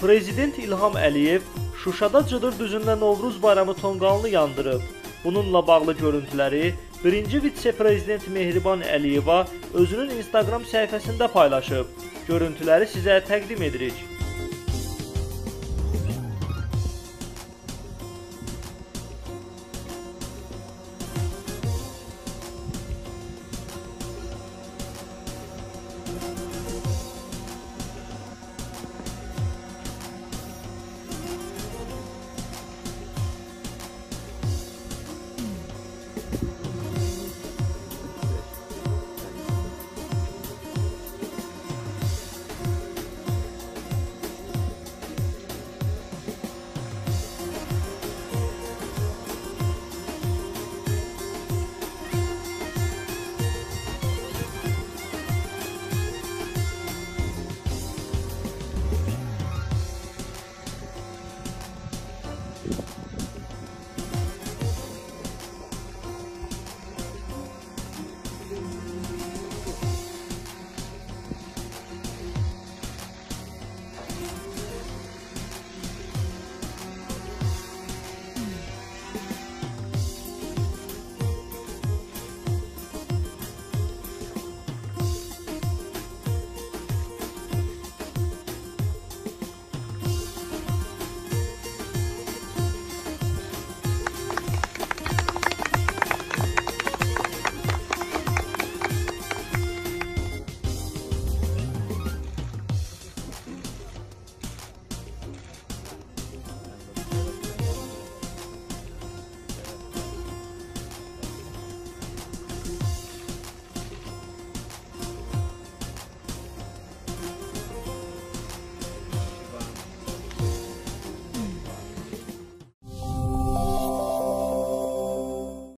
Prezident İlham Əliyev Şuşada Cıdır düzündə Novruz bayramı tonqalını yandırıb. Bununla bağlı görüntüləri birinci vitse-prezident Mehriban Əliyeva özünün Instagram səhifəsində paylaşıb. Görüntüləri sizə təqdim edirik.